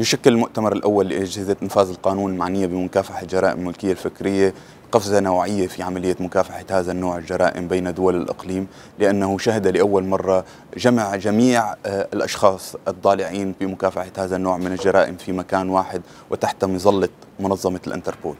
يشكل المؤتمر الأول لأجهزة إنفاذ القانون المعنية بمكافحة جرائم الملكية الفكرية قفزة نوعية في عملية مكافحة هذا النوع الجرائم بين دول الإقليم لأنه شهد لأول مرة جمع جميع آه، الأشخاص الضالعين بمكافحة هذا النوع من الجرائم في مكان واحد وتحت مظلة منظمة الإنتربول.